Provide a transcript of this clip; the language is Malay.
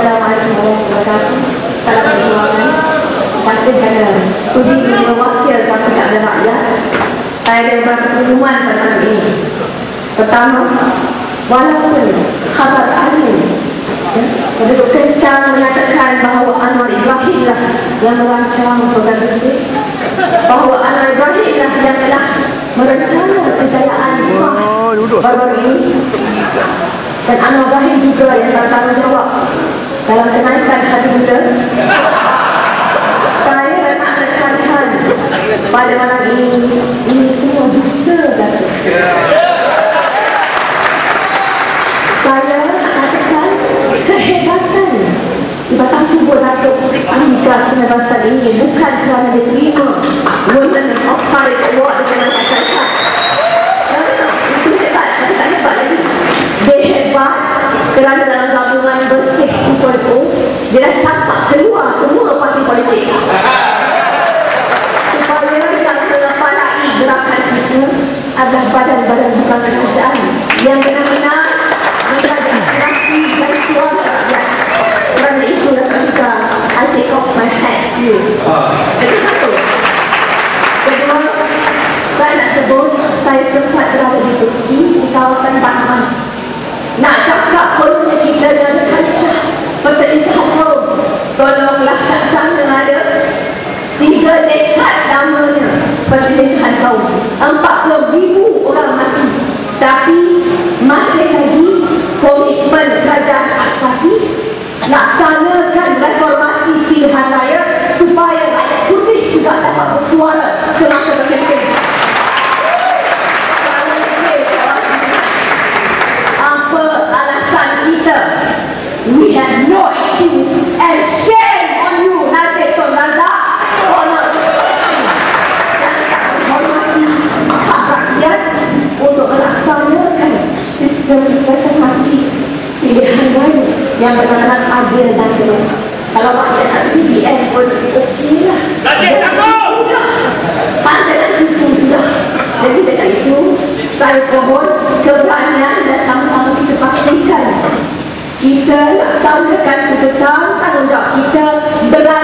Assalamualaikum warahmatullahi wabarakatuh. Salam perjuangan. Terima kasih kerana sudi mewakilkan pihak rakyat. Saya ada beberapa pada hari ini. Pertama, walaupun khabar ahli ya, penduduk kencang mengatakan bahawa Anwar Ibrahim lah yang merancang program bersih bahawa Anwar Ibrahim lah yang telah merencana kejayaan PAS baru-baru ini dan Anwar Ibrahim juga yang bertanggungjawab dalam kenaikan harga muda saya nak menekankan pada malam ini ini semua dusta Datuk saya nak katakan kehebatan di batang tubuh Datuk Andika Sungai Basar ini bukan kerana dia terima adalah badan-badan bukan kerajaan yang benar-benar menjadi inspirasi dari suara rakyat kerana itu dapat kita I take off my hat to you jadi satu kedua saya nak sebut saya sempat berada di Turki di kawasan Bahman. Nak cakap kolonnya kita ada kancah pertelingkahan kaum tolonglah tak sana ada tiga dekad lamanya pertelingkahan kaum. Empat puluh ribu orang mati tapi masih lagi komitmen kerajaan Akpati laksanakan reformasi pilihan raya supaya rakyat putih juga bersuara semasa berkembang apa alasan kita? We have no excuse and shame on you Najib Tun Razak for not respecting dan tak menghormati hak rakyat untuk melaksanakan sistem reformasi pilihan raya yang benar-benar adil dan terus. Kalau rakyat nak PBN pun okey lah. Najib saya mohon keberanian dan sama-sama kita pastikan. Kita laksanakan kebetulan tanggungjawab kita beranikan